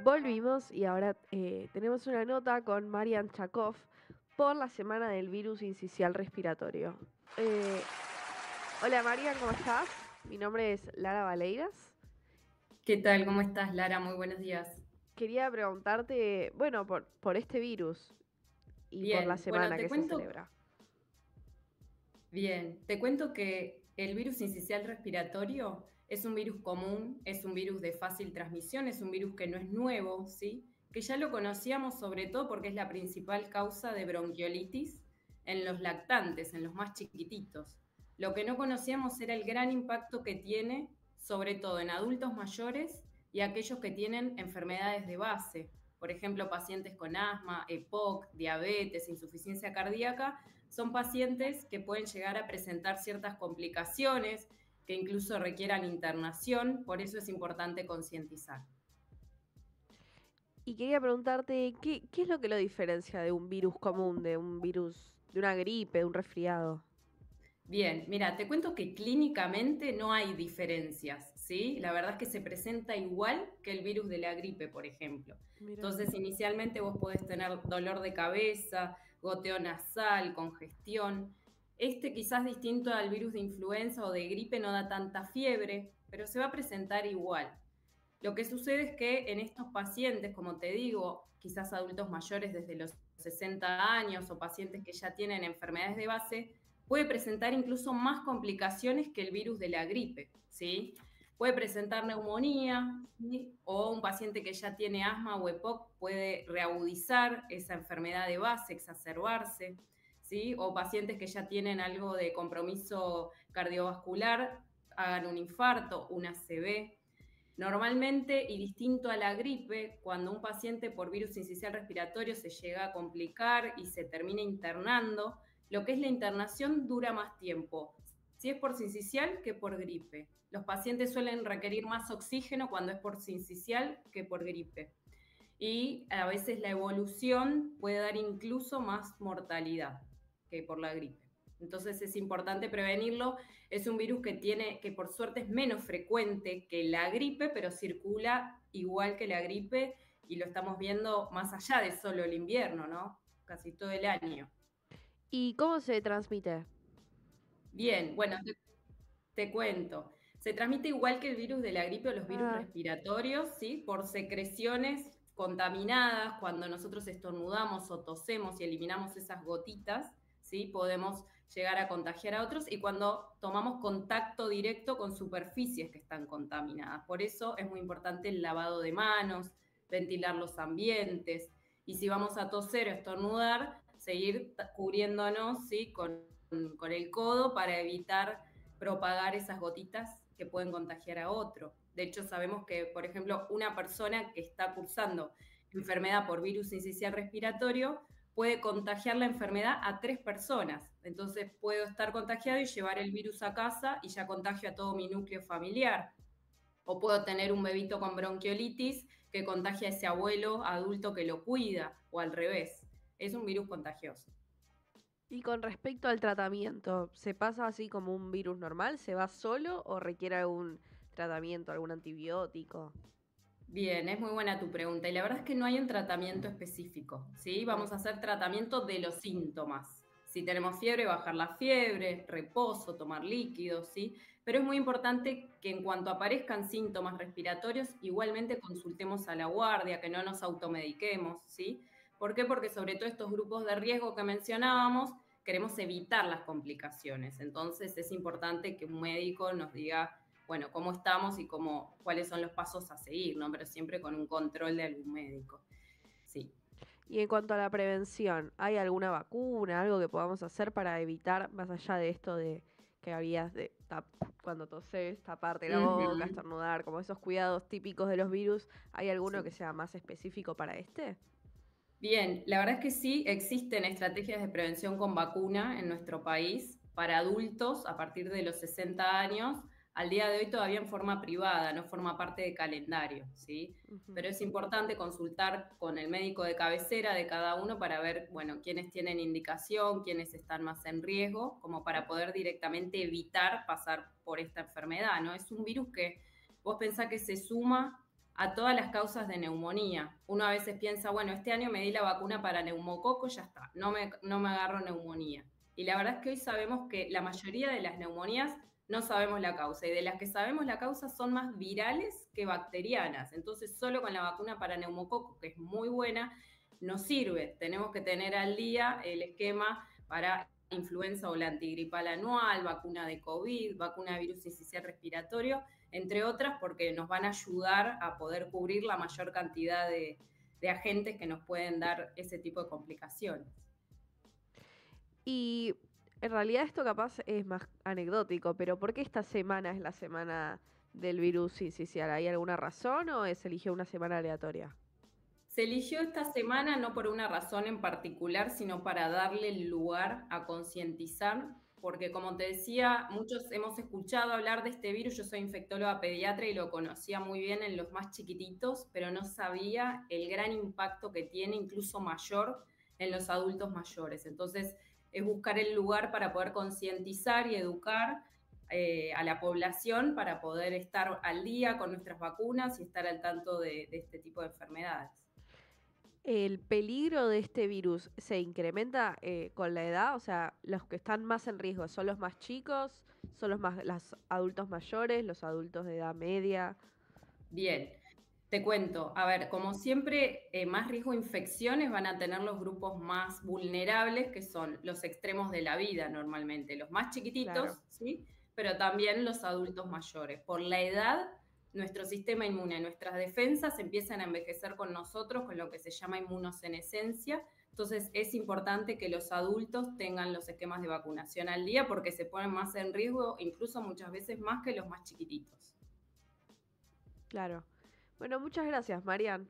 Volvimos y ahora eh, tenemos una nota con Marian Chakov por la semana del virus incisional respiratorio. Eh, hola Marian, ¿cómo estás? Mi nombre es Lara Valeiras. ¿Qué tal? ¿Cómo estás, Lara? Muy buenos días. Quería preguntarte, bueno, por, por este virus y por la semana que se celebra. Bien, te cuento que el virus incisional respiratorio es un virus común, es un virus de fácil transmisión, es un virus que no es nuevo, ¿sí? Que ya lo conocíamos sobre todo porque es la principal causa de bronquiolitis en los lactantes, en los más chiquititos. Lo que no conocíamos era el gran impacto que tiene, sobre todo en adultos mayores y aquellos que tienen enfermedades de base, por ejemplo, pacientes con asma, EPOC, diabetes, insuficiencia cardíaca, son pacientes que pueden llegar a presentar ciertas complicaciones que incluso requieran internación, por eso es importante concientizar. Y quería preguntarte, ¿qué, ¿qué, es lo que lo diferencia de un virus común, de un virus, de una gripe, de un resfriado? Bien, mira, te cuento que clínicamente no hay diferencias, ¿sí? La verdad es que se presenta igual que el virus de la gripe, por ejemplo. Entonces, inicialmente vos podés tener dolor de cabeza, goteo nasal, congestión. Este quizás distinto al virus de influenza o de gripe no da tanta fiebre, pero se va a presentar igual. Lo que sucede es que en estos pacientes, como te digo, quizás adultos mayores desde los 60 años o pacientes que ya tienen enfermedades de base, puede presentar incluso más complicaciones que el virus de la gripe, ¿sí? Puede presentar neumonía o un paciente que ya tiene asma o EPOC puede reagudizar esa enfermedad de base, exacerbarse, O pacientes que ya tienen algo de compromiso cardiovascular, hagan un infarto, una ACV. Normalmente, y distinto a la gripe, cuando un paciente por virus incisional respiratorio se llega a complicar y se termina internando, lo que es la internación dura más tiempo, si es por sincicial que por gripe. Los pacientes suelen requerir más oxígeno cuando es por sincicial que por gripe. Y a veces la evolución puede dar incluso más mortalidad que por la gripe. Entonces es importante prevenirlo. Es un virus que tiene, que por suerte es menos frecuente que la gripe, pero circula igual que la gripe y lo estamos viendo más allá de solo el invierno, ¿no? Casi todo el año. ¿Y cómo se transmite? Bien, bueno, te, cuento. Se transmite igual que el virus de la gripe o los virus ah. respiratorios, ¿sí? Por secreciones contaminadas, cuando nosotros estornudamos o tosemos y eliminamos esas gotitas, Podemos llegar a contagiar a otros y cuando tomamos contacto directo con superficies que están contaminadas. Por eso es muy importante el lavado de manos, ventilar los ambientes y si vamos a toser o estornudar, seguir cubriéndonos ¿sí? con, el codo para evitar propagar esas gotitas que pueden contagiar a otro. De hecho, sabemos que, por ejemplo, una persona que está cursando enfermedad por virus incisional respiratorio puede contagiar la enfermedad a tres personas. Entonces, puedo estar contagiado y llevar el virus a casa y ya contagio a todo mi núcleo familiar. O puedo tener un bebito con bronquiolitis que contagia a ese abuelo adulto que lo cuida, o al revés es un virus contagioso. Y con respecto al tratamiento, ¿se pasa así como un virus normal? ¿Se va solo o requiere algún tratamiento, algún antibiótico? Bien, es muy buena tu pregunta. Y la verdad es que no hay un tratamiento específico, ¿sí? Vamos a hacer tratamiento de los síntomas. Si tenemos fiebre, bajar la fiebre, reposo, tomar líquidos, ¿sí? Pero es muy importante que en cuanto aparezcan síntomas respiratorios, igualmente consultemos a la guardia, que no nos automediquemos, ¿sí? ¿Por qué? Porque sobre todo estos grupos de riesgo que mencionábamos, queremos evitar las complicaciones. Entonces es importante que un médico nos diga, bueno, cómo estamos y cómo, cuáles son los pasos a seguir, ¿no? Pero siempre con un control de algún médico. Sí. Y en cuanto a la prevención, ¿hay alguna vacuna, algo que podamos hacer para evitar, más allá de esto de que habías de cuando toses, taparte la boca, estornudar, como esos cuidados típicos de los virus, ¿hay alguno que sea más específico para este? Bien, la verdad es que sí, existen estrategias de prevención con vacuna en nuestro país para adultos a partir de los 60 años. Al día de hoy todavía en forma privada, no forma parte de calendario, ¿sí? Pero es importante consultar con el médico de cabecera de cada uno para ver, bueno, quiénes tienen indicación, quiénes están más en riesgo, como para poder directamente evitar pasar por esta enfermedad, ¿no? Es un virus que vos pensás que se suma a todas las causas de neumonía. Uno a veces piensa, bueno, este año me di la vacuna para neumococo, ya está, no me, no me agarro neumonía. Y la verdad es que hoy sabemos que la mayoría de las neumonías no sabemos la causa y de las que sabemos la causa son más virales que bacterianas. Entonces, solo con la vacuna para neumococo, que es muy buena, no sirve. Tenemos que tener al día el esquema para influenza o la antigripal anual, vacuna de COVID, vacuna de virus incisional respiratorio, entre otras, porque nos van a ayudar a poder cubrir la mayor cantidad de, de agentes que nos pueden dar ese tipo de complicaciones. Y en realidad esto capaz es más anecdótico, pero ¿por qué esta semana es la semana del virus incisional? ¿Hay alguna razón o se eligió una semana aleatoria? Se eligió esta semana no por una razón en particular, sino para darle lugar a concientizar, porque como te decía, muchos hemos escuchado hablar de este virus, yo soy infectóloga pediatra y lo conocía muy bien en los más chiquititos, pero no sabía el gran impacto que tiene, incluso mayor, en los adultos mayores. Entonces, es buscar el lugar para poder concientizar y educar eh, a la población para poder estar al día con nuestras vacunas y estar al tanto de este tipo de enfermedades. El peligro de este virus se incrementa eh, con la edad, o sea, los que están más en riesgo son los más chicos, son los más los adultos mayores, los adultos de edad media. Bien, te cuento, a ver, como siempre, eh, más riesgo de infecciones van a tener los grupos más vulnerables, que son los extremos de la vida normalmente, los más chiquititos, ¿sí? Pero también los adultos mayores. Por la edad nuestro sistema inmune, nuestras defensas empiezan a envejecer con nosotros con lo que se llama inmunosenescencia. Entonces es importante que los adultos tengan los esquemas de vacunación al día porque se ponen más en riesgo, incluso muchas veces más que los más chiquititos. Claro. Bueno, muchas gracias, Marian.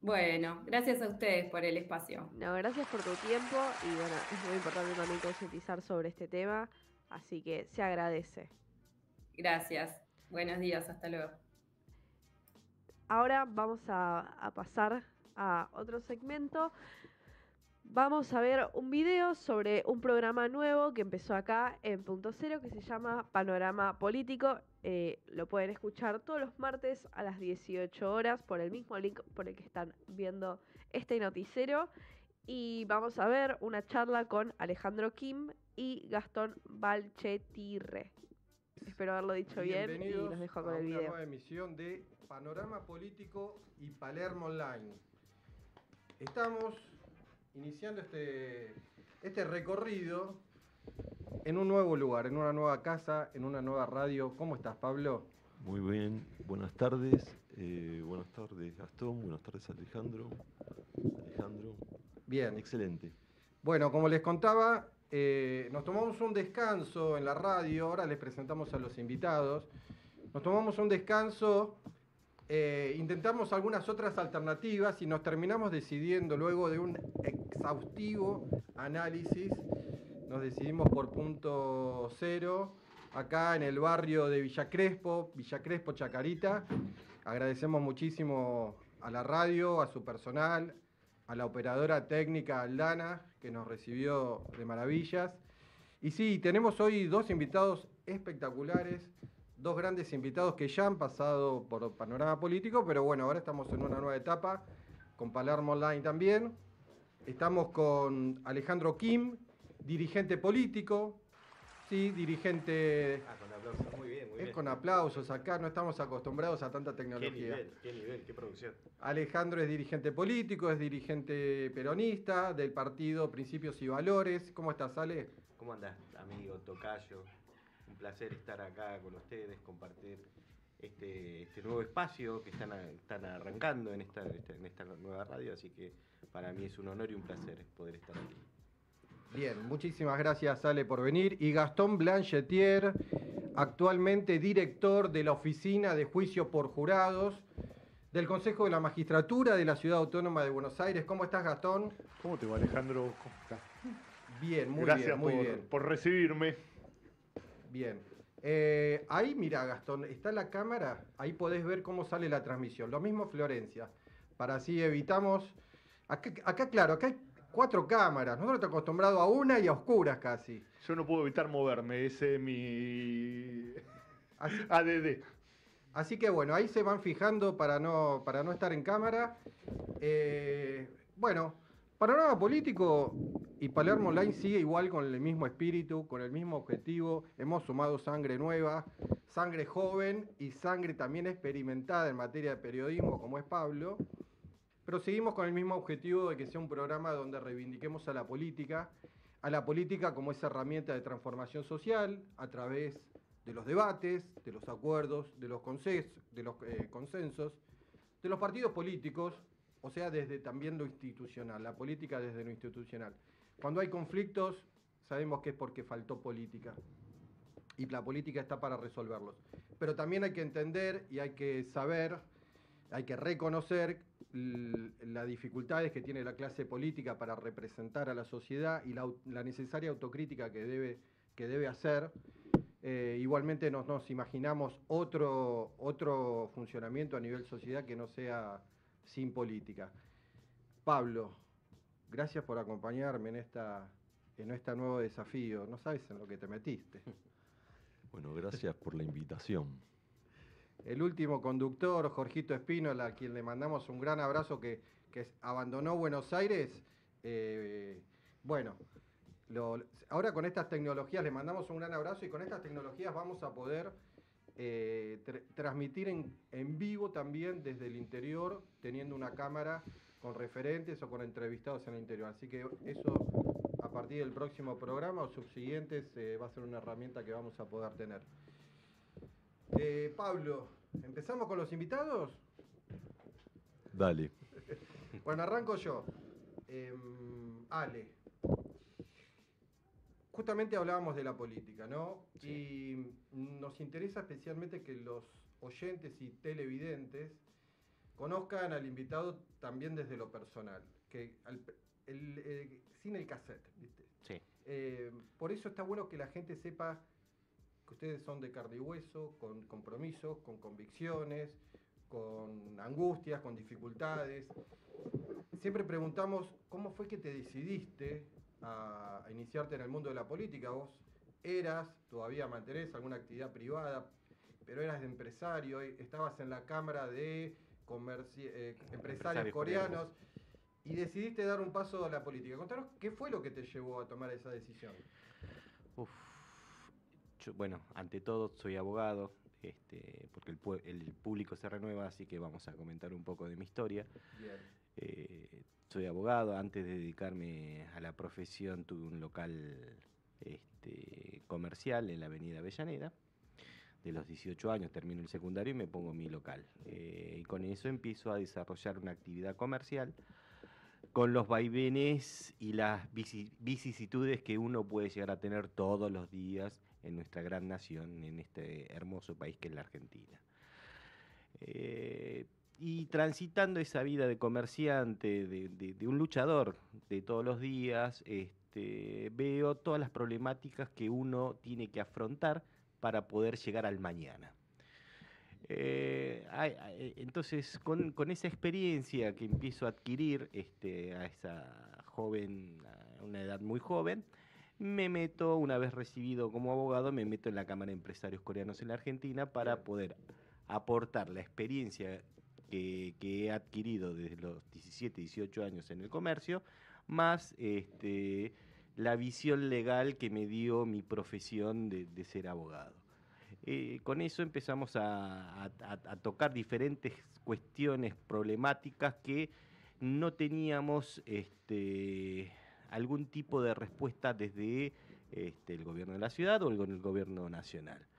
Bueno, gracias a ustedes por el espacio. No, gracias por tu tiempo y bueno, es muy importante también concientizar sobre este tema, así que se agradece. Gracias. Buenos días, hasta luego. Ahora vamos a, pasar a otro segmento. Vamos a ver un video sobre un programa nuevo que empezó acá en Punto Cero que se llama Panorama Político. Eh, lo pueden escuchar todos los martes a las 18 horas por el mismo link por el que están viendo este noticiero. Y vamos a ver una charla con Alejandro Kim y Gastón Balchetirre. Espero haberlo dicho bien y los dejo con el video. Una nueva emisión de Panorama Político y Palermo Online. Estamos iniciando este, este recorrido en un nuevo lugar, en una nueva casa, en una nueva radio. ¿Cómo estás, Pablo? Muy bien, buenas tardes. Eh, buenas tardes, Gastón. Buenas tardes, Alejandro. Alejandro. Bien. Excelente. Bueno, como les contaba, eh, nos tomamos un descanso en la radio. Ahora les presentamos a los invitados. Nos tomamos un descanso eh, intentamos algunas otras alternativas y nos terminamos decidiendo luego de un exhaustivo análisis, nos decidimos por punto cero, acá en el barrio de Villa Crespo, Villa Crespo Chacarita. Agradecemos muchísimo a la radio, a su personal, a la operadora técnica Aldana, que nos recibió de maravillas. Y sí, tenemos hoy dos invitados espectaculares dos grandes invitados que ya han pasado por panorama político, pero bueno, ahora estamos en una nueva etapa con Palermo Online también. Estamos con Alejandro Kim, dirigente político, sí, dirigente... Ah, con aplausos, muy bien, muy bien. Es con aplausos, acá no estamos acostumbrados a tanta tecnología. Qué nivel, qué nivel, qué producción. Alejandro es dirigente político, es dirigente peronista del partido Principios y Valores. ¿Cómo estás, Ale? ¿Cómo andás, amigo, tocayo? Placer estar acá con ustedes, compartir este, este nuevo espacio que están, están arrancando en esta, en esta nueva radio, así que para mí es un honor y un placer poder estar aquí. Bien, muchísimas gracias Ale por venir. Y Gastón Blanchetier, actualmente director de la Oficina de Juicio por Jurados del Consejo de la Magistratura de la Ciudad Autónoma de Buenos Aires. ¿Cómo estás, Gastón? ¿Cómo te va, Alejandro? ¿Cómo estás? Bien, muy bien, muy por, bien. por recibirme. Bien. Eh, ahí, mira, Gastón, está la cámara, ahí podés ver cómo sale la transmisión. Lo mismo Florencia, para así evitamos... Acá, claro, acá hay cuatro cámaras, nosotros estamos acostumbrados a una y a oscuras casi. Yo no puedo evitar moverme, ese es mi ADD. Así que bueno, ahí se van fijando para no, para no estar en cámara. Eh, bueno, panorama político y Palermo Online sigue igual con el mismo espíritu, con el mismo objetivo. Hemos sumado sangre nueva, sangre joven y sangre también experimentada en materia de periodismo, como es Pablo. Pero seguimos con el mismo objetivo de que sea un programa donde reivindiquemos a la política, a la política como esa herramienta de transformación social a través de los debates, de los acuerdos, de los, de los eh, consensos, de los partidos políticos, o sea, desde también lo institucional, la política desde lo institucional. Cuando hay conflictos, sabemos que es porque faltó política. Y la política está para resolverlos. Pero también hay que entender y hay que saber, hay que reconocer las dificultades que tiene la clase política para representar a la sociedad y la, necesaria autocrítica que debe, que debe hacer eh, igualmente nos, nos, imaginamos otro, otro funcionamiento a nivel sociedad que no sea sin política. Pablo, gracias por acompañarme en, esta, en este nuevo desafío. No sabes en lo que te metiste. Bueno, gracias por la invitación. El último conductor, Jorgito Espínola, a quien le mandamos un gran abrazo que, que abandonó Buenos Aires. Eh, bueno, ahora con estas tecnologías le mandamos un gran abrazo y con estas tecnologías vamos a poder eh, transmitir en, vivo también desde el interior, teniendo una cámara con referentes o con entrevistados en el interior. Así que eso a partir del próximo programa o subsiguientes eh, va a ser una herramienta que vamos a poder tener. Eh, Pablo, ¿empezamos con los invitados? Dale. bueno, arranco yo. Em, Ale justamente hablábamos de la política, ¿no? Y nos interesa especialmente que los oyentes y televidentes conozcan al invitado también desde lo personal, que eh, sin el cassette, ¿viste? Sí. Eh, por eso está bueno que la gente sepa que ustedes son de carne y hueso, con compromisos, con convicciones, con angustias, con dificultades. Siempre preguntamos, ¿cómo fue que te decidiste a, iniciarte en el mundo de la política. Vos eras, todavía mantenés alguna actividad privada, pero eras de empresario, estabas en la Cámara de eh, Empresarios, coreanos, y decidiste dar un paso a la política. Contanos qué fue lo que te llevó a tomar esa decisión. bueno, ante todo soy abogado, este, porque el, el, público se renueva, así que vamos a comentar un poco de mi historia. Bien. Eh, soy abogado, antes de dedicarme a la profesión tuve un local este, comercial en la avenida Avellaneda. De los 18 años termino el secundario y me pongo mi local. Eh, y con eso empiezo a desarrollar una actividad comercial con los vaivenes y las vicisitudes que uno puede llegar a tener todos los días en nuestra gran nación, en este hermoso país que es la Argentina. Eh, y transitando esa vida de comerciante, de, un luchador de todos los días, este, veo todas las problemáticas que uno tiene que afrontar para poder llegar al mañana. Eh, entonces, con, esa experiencia que empiezo a adquirir este, a esa joven, a una edad muy joven, me meto, una vez recibido como abogado, me meto en la Cámara de Empresarios Coreanos en la Argentina para poder aportar la experiencia que, he adquirido desde los 17, 18 años en el comercio, más este, la visión legal que me dio mi profesión de, ser abogado. Eh, con eso empezamos a, tocar diferentes cuestiones problemáticas que no teníamos este, algún tipo de respuesta desde este, el gobierno de la ciudad o el gobierno nacional.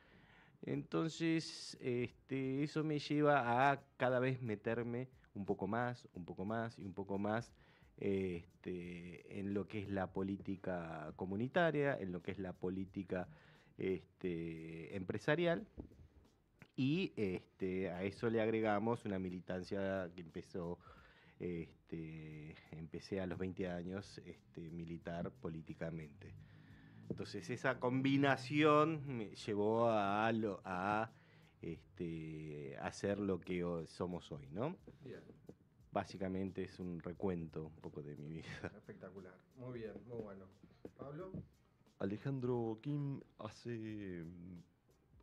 Entonces, este, eso me lleva a cada vez meterme un poco más, un poco más y un poco más este, en lo que es la política comunitaria, en lo que es la política este, empresarial. Y a eso le agregamos una militancia que empezó, empecé a los 20 años militar políticamente. Entonces esa combinación me llevó a, a este, hacer lo que somos hoy, ¿no? Básicamente es un recuento un poco de mi vida. Espectacular, muy bien, muy bueno. Pablo. Alejandro Kim hace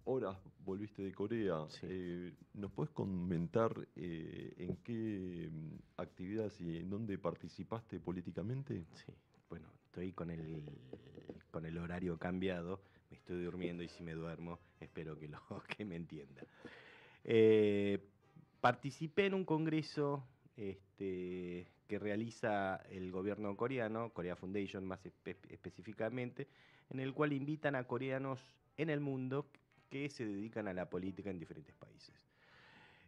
horas volviste de Corea. Eh, ¿Nos puedes comentar eh, en qué mm, actividades y en dónde participaste políticamente? Sí, estoy con el, con el horario cambiado, me estoy durmiendo y si me duermo, espero que, lo, que me entienda. Eh, participé en un congreso este, que realiza el gobierno coreano, Korea Foundation más específicamente, en el cual invitan a coreanos en el mundo que se dedican a la política en diferentes países.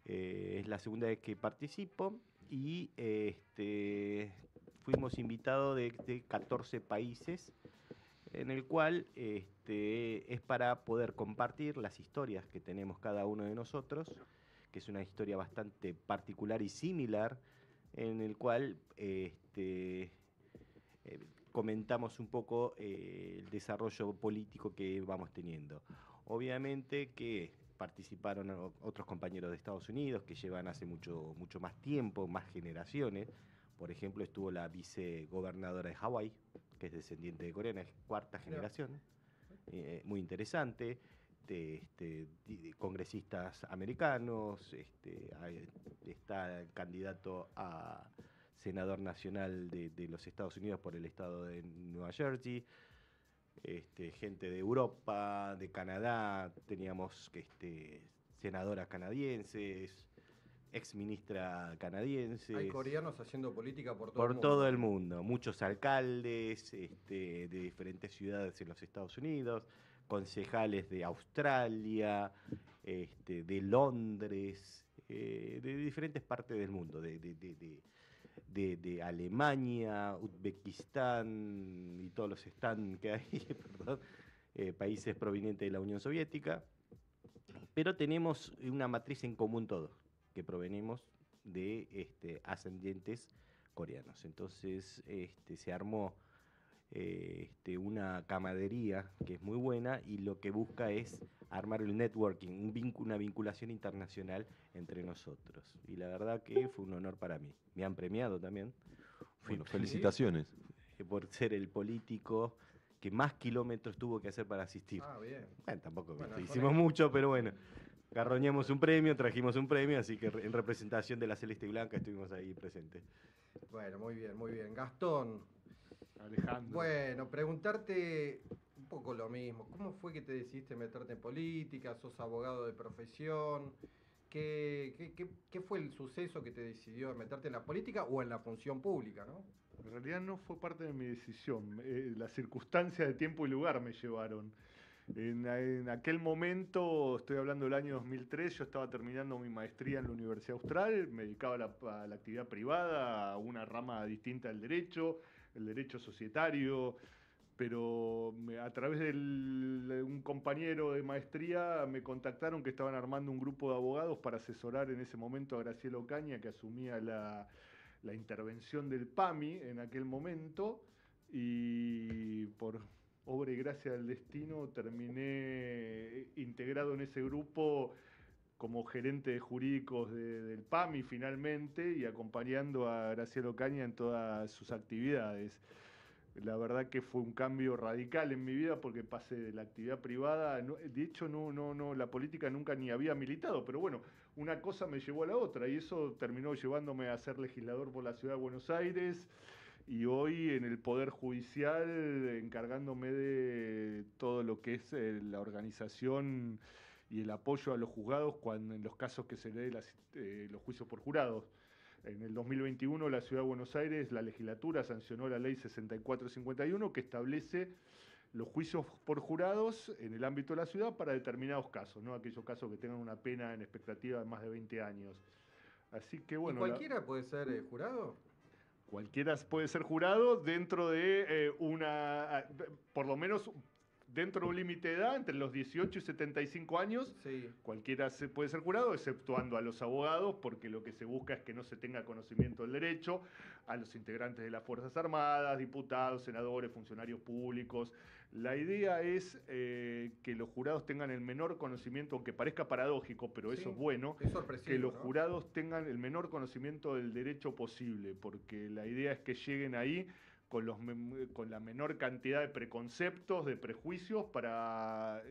Eh, es la segunda vez que participo y este, fuimos invitados de, 14 países, en el cual este, es para poder compartir las historias que tenemos cada uno de nosotros, que es una historia bastante particular y similar, en el cual este, eh, comentamos un poco eh, el desarrollo político que vamos teniendo. Obviamente que participaron otros compañeros de Estados Unidos que llevan hace mucho, mucho más tiempo, más generaciones. Por ejemplo, estuvo la vicegobernadora de Hawái, que es descendiente de coreana, es cuarta generación, eh, muy interesante. De, este, congresistas americanos, este, está el candidato a senador nacional de, de, los Estados Unidos por el estado de Nueva Jersey, este, gente de Europa, de Canadá, teníamos este, senadoras canadienses, ex ministra canadiense. Hay coreanos haciendo política por todo por el mundo. todo el mundo. Muchos alcaldes este, de diferentes ciudades en los Estados Unidos, concejales de Australia, este, de Londres, eh, de diferentes partes del mundo, de, de, Alemania, Uzbekistán y todos los están que hay, perdón, eh, países provenientes de la Unión Soviética, pero tenemos una matriz en común todos, que provenimos de este, ascendientes coreanos. Entonces este, se armó eh, este, una camadería que es muy buena y lo que busca es armar el networking, un una vinculación internacional entre nosotros. Y la verdad que fue un honor para mí. Me han premiado también. Bueno, felicitaciones. Por ser el político que más kilómetros tuvo que hacer para asistir. Ah, bien. Bueno, tampoco hicimos mucho, pero bueno. Garroñamos un premio, trajimos un premio, así que en representación de la Celeste y Blanca estuvimos ahí presentes. Bueno, muy bien, muy bien. Gastón, Alejandro. Bueno, preguntarte un poco lo mismo. ¿Cómo fue que te decidiste meterte en política? ¿Sos abogado de profesión? ¿Qué, qué, fue el suceso que te decidió meterte en la política o en la función pública? ¿no? En realidad no fue parte de mi decisión. Eh, las circunstancias de tiempo y lugar me llevaron. En, aquel momento, estoy hablando del año 2003, yo estaba terminando mi maestría en la Universidad Austral, me dedicaba a la actividad privada, a una rama distinta del derecho, el derecho societario, pero a través de un compañero de maestría me contactaron que estaban armando un grupo de abogados para asesorar en ese momento a Graciela Ocaña, que asumía la, intervención del PAMI en aquel momento, y por obra y gracia del destino terminé integrado en ese grupo como gerente de jurídicos del PAMI finalmente y acompañando a Graciela Ocaña en todas sus actividades. La verdad que fue un cambio radical en mi vida porque pasé de la actividad privada, de hecho no, no, no, la política nunca ni había militado, pero bueno, una cosa me llevó a la otra y eso terminó llevándome a ser legislador por la ciudad de Buenos Aires y hoy en el Poder Judicial encargándome de todo lo que es eh, la organización y el apoyo a los juzgados cuando en los casos que se lee eh, los juicios por jurados. En el 2021 la Ciudad de Buenos Aires, la legislatura sancionó la ley 6451 que establece los juicios por jurados en el ámbito de la ciudad para determinados casos, no aquellos casos que tengan una pena en expectativa de más de 20 años. Así que bueno. cualquiera puede ser eh, jurado? Cualquiera puede ser jurado dentro de eh, una, por lo menos dentro de un límite de edad, entre los 18 y 75 años, cualquiera se puede ser jurado, exceptuando a los abogados, porque lo que se busca es que no se tenga conocimiento del derecho, a los integrantes de las Fuerzas Armadas, diputados, senadores, funcionarios públicos. La idea es eh, que los jurados tengan el menor conocimiento, aunque parezca paradójico, pero eso es bueno, que los jurados tengan el menor conocimiento del derecho posible, porque la idea es que lleguen ahí con, la menor cantidad de preconceptos, de prejuicios, para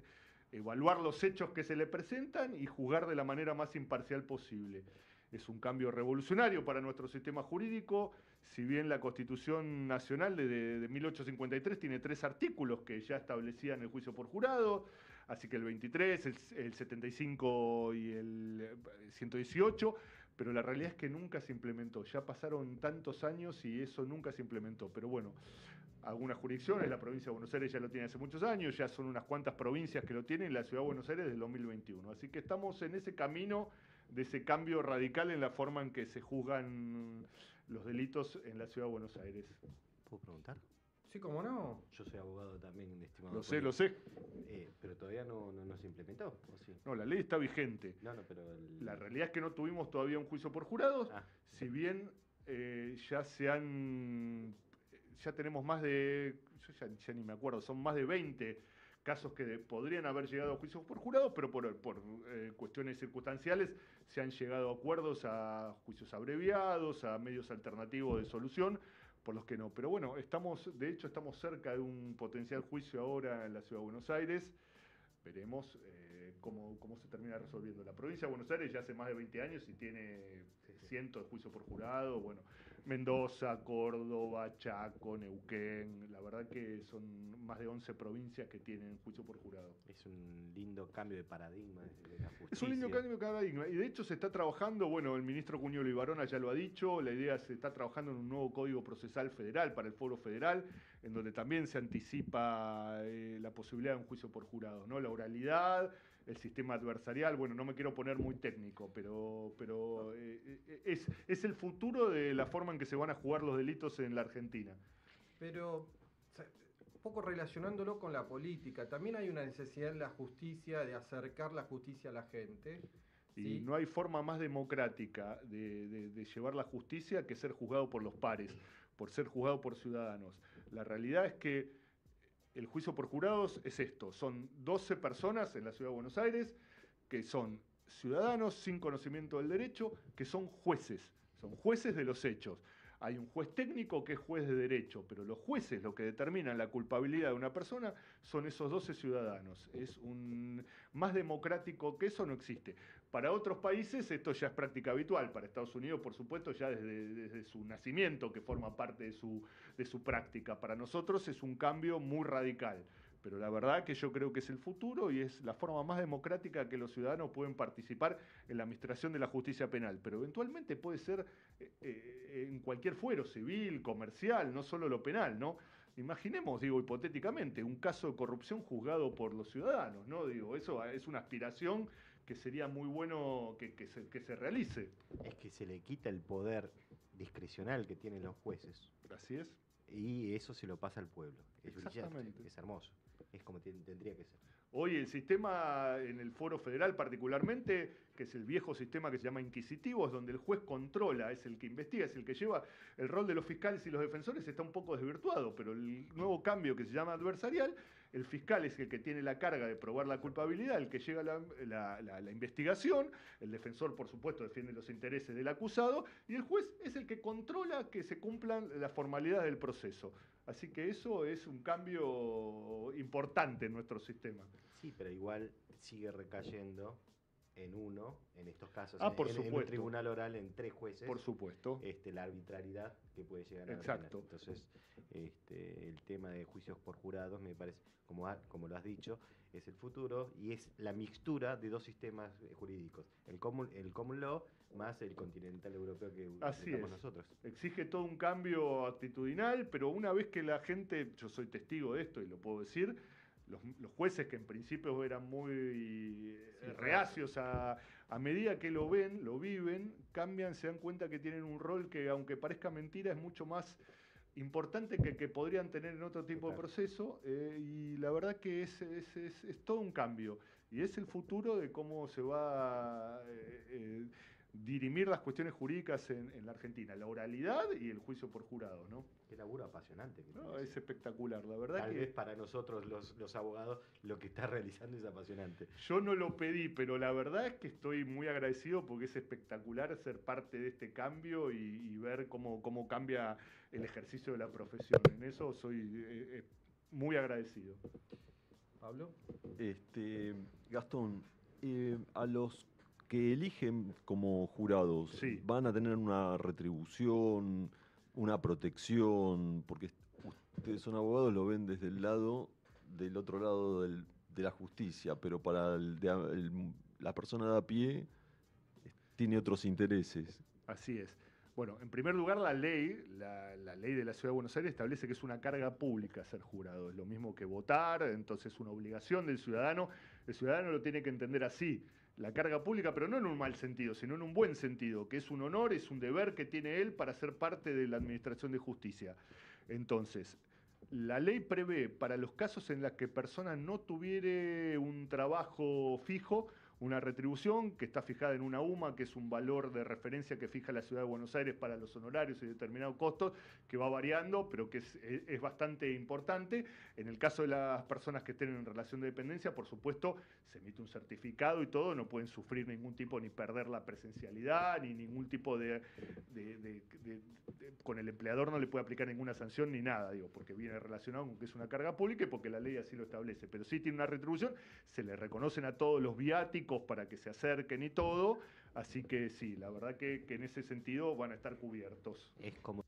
evaluar los hechos que se le presentan y juzgar de la manera más imparcial posible. Es un cambio revolucionario para nuestro sistema jurídico, si bien la Constitución Nacional de, 1853 tiene tres artículos que ya establecían el juicio por jurado, así que el 23, el, el 75 y el 118, pero la realidad es que nunca se implementó. Ya pasaron tantos años y eso nunca se implementó. Pero bueno, algunas jurisdicciones, la provincia de Buenos Aires ya lo tiene hace muchos años, ya son unas cuantas provincias que lo tienen, la ciudad de Buenos Aires del 2021. Así que estamos en ese camino de ese cambio radical en la forma en que se juzgan los delitos en la ciudad de Buenos Aires. ¿Puedo preguntar? Sí, ¿cómo no? Yo soy abogado también, estimado. Lo sé, lo sé. Todavía no, se implementó, No, la ley está vigente. No, no, pero... La realidad es que no tuvimos todavía un juicio por jurados, ah. si bien eh, ya se han... Ya tenemos más de... Yo ya, ni me acuerdo, son más de 20 casos que podrían haber llegado a juicios por jurados, pero por, por eh, cuestiones circunstanciales se han llegado a acuerdos a juicios abreviados, a medios alternativos de solución, por los que no. Pero bueno, estamos, de hecho, estamos cerca de un potencial juicio ahora en la Ciudad de Buenos Aires. Veremos eh, cómo, cómo, se termina resolviendo. La provincia de Buenos Aires ya hace más de 20 años y tiene cientos de juicios por jurado. Bueno, Mendoza, Córdoba, Chaco, Neuquén. La verdad que son más de 11 provincias que tienen juicio por jurado. Es un lindo cambio de paradigma de la justicia. Es un lindo cambio de paradigma. Y de hecho se está trabajando, bueno, el ministro Cuñolo Ibarona ya lo ha dicho, la idea se está trabajando en un nuevo código procesal federal para el foro federal, en donde también se anticipa eh, la posibilidad de un juicio por jurado, ¿no? La oralidad, el sistema adversarial. Bueno, no me quiero poner muy técnico, pero, pero eh, eh, es, es el futuro de la forma en que se van a jugar los delitos en la Argentina. Pero un poco relacionándolo con la política, también hay una necesidad en la justicia de acercar la justicia a la gente. Y no hay forma más democrática de, de, llevar la justicia que ser juzgado por los pares, por ser juzgado por ciudadanos. La realidad es que el juicio por jurados es esto, son 12 personas en la Ciudad de Buenos Aires que son ciudadanos sin conocimiento del derecho, que son jueces, son jueces de los hechos. Hay un juez técnico que es juez de derecho, pero los jueces lo que determinan la culpabilidad de una persona son esos 12 ciudadanos. Es un más democrático que eso no existe. Para otros países esto ya es práctica habitual. Para Estados Unidos, por supuesto, ya desde, su nacimiento, que forma parte de su, de su práctica. Para nosotros es un cambio muy radical. Pero la verdad que yo creo que es el futuro y es la forma más democrática que los ciudadanos pueden participar en la administración de la justicia penal. Pero eventualmente puede ser eh, eh, en cualquier fuero, civil, comercial, no solo lo penal, ¿no? Imaginemos, digo, hipotéticamente, un caso de corrupción juzgado por los ciudadanos, ¿no? Digo, eso es una aspiración que sería muy bueno que, que, se, que se realice. Es que se le quita el poder discrecional que tienen los jueces. Así es. Y eso se lo pasa al pueblo. Es brillante, es hermoso. Es como tendría que ser. Hoy el sistema en el foro federal particularmente, que es el viejo sistema que se llama inquisitivo, es donde el juez controla, es el que investiga, es el que lleva el rol de los fiscales y los defensores, está un poco desvirtuado, pero el nuevo cambio que se llama adversarial el fiscal es el que tiene la carga de probar la culpabilidad, el que llega la, la, investigación, el defensor por supuesto defiende los intereses del acusado y el juez es el que controla que se cumplan las formalidades del proceso. Así que eso es un cambio importante en nuestro sistema. Sí, pero igual sigue recayendo en uno, en estos casos, ah, por en, supuesto. un tribunal oral en tres jueces. Por supuesto. Este, la arbitrariedad que puede llegar a Exacto. Entonces, este, el tema de juicios por jurados, me parece, como, como lo has dicho, es el futuro y es la mixtura de dos sistemas eh, jurídicos, el common, el common law más el continental europeo que Así es. nosotros. Exige todo un cambio actitudinal, pero una vez que la gente, yo soy testigo de esto y lo puedo decir, los, jueces que en principio eran muy eh, reacios a, a, medida que lo ven, lo viven, cambian, se dan cuenta que tienen un rol que aunque parezca mentira es mucho más importante que que podrían tener en otro tipo de proceso eh, y la verdad que es, es, es, todo un cambio y es el futuro de cómo se va eh, dirimir las cuestiones jurídicas en, la Argentina, la oralidad y el juicio por jurado, ¿no? Qué laburo apasionante. es espectacular, la verdad Tal vez para nosotros los, abogados lo que está realizando es apasionante. Yo no lo pedí, pero la verdad es que estoy muy agradecido porque es espectacular ser parte de este cambio y, ver cómo, cómo cambia el ejercicio de la profesión. En eso soy eh, eh, muy agradecido. Pablo. Este, Gastón, eh, a los que eligen como jurados, Sí. ¿van a tener una retribución, una protección? Porque ustedes son abogados, lo ven desde el lado, del otro lado del- de la justicia, pero para el de el- la persona de a pie tiene otros intereses. Así es. Bueno, en primer lugar, la ley, la, la ley de la Ciudad de Buenos Aires establece que es una carga pública ser jurado. Es lo mismo que votar, entonces es una obligación del ciudadano. El ciudadano lo tiene que entender así. La carga pública, pero no en un mal sentido, sino en un buen sentido, que es un honor, es un deber que tiene él para ser parte de la Administración de Justicia. Entonces, la ley prevé para los casos en los que persona no tuviere un trabajo fijo, una retribución que está fijada en una UMA, que es un valor de referencia que fija la Ciudad de Buenos Aires para los honorarios y determinados costos, que va variando, pero que es, bastante importante. En el caso de las personas que estén en relación de dependencia, por supuesto, se emite un certificado y todo, no pueden sufrir ningún tipo, ni perder la presencialidad, ni ningún tipo de- de- con el empleador no le puede aplicar ninguna sanción ni nada, digo, porque viene relacionado con que es una carga pública y porque la ley así lo establece. Pero sí tiene una retribución, se le reconocen a todos los viáticos para que se acerquen y todo, así que sí, la verdad que, que en ese sentido van a estar cubiertos. Es como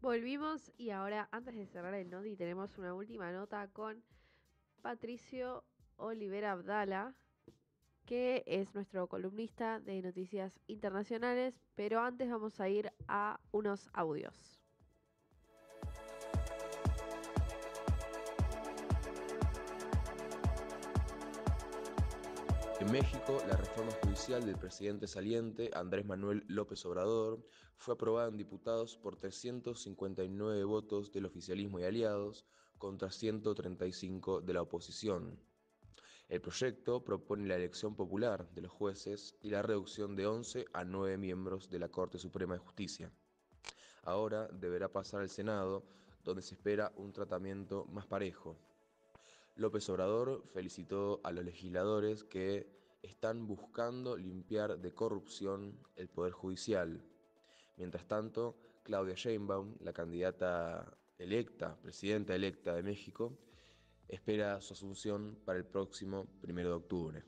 Volvimos y ahora, antes de cerrar el Noti, tenemos una última nota con Patricio Olivera Abdala, que es nuestro columnista de noticias internacionales, pero antes vamos a ir a unos audios. En México, la reforma judicial del presidente saliente, Andrés Manuel López Obrador, fue aprobada en diputados por 359 votos del oficialismo y aliados contra 135 de la oposición. El proyecto propone la elección popular de los jueces y la reducción de 11 a 9 miembros de la Corte Suprema de Justicia. Ahora deberá pasar al Senado, donde se espera un tratamiento más parejo. López Obrador felicitó a los legisladores que están buscando limpiar de corrupción el Poder Judicial. Mientras tanto, Claudia Sheinbaum, la candidata electa, presidenta electa de México, espera su asunción para el próximo primero de octubre.